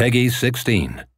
Peggy 16.